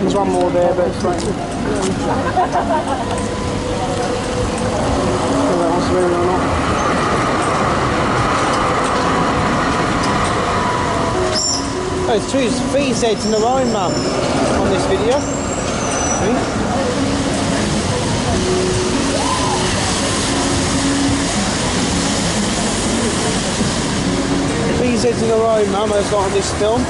There's one more there, but it's. Whether that wants to or not. Oh, two VZs in a row, mum, on this video. VZs in a row, mum, has got on this film.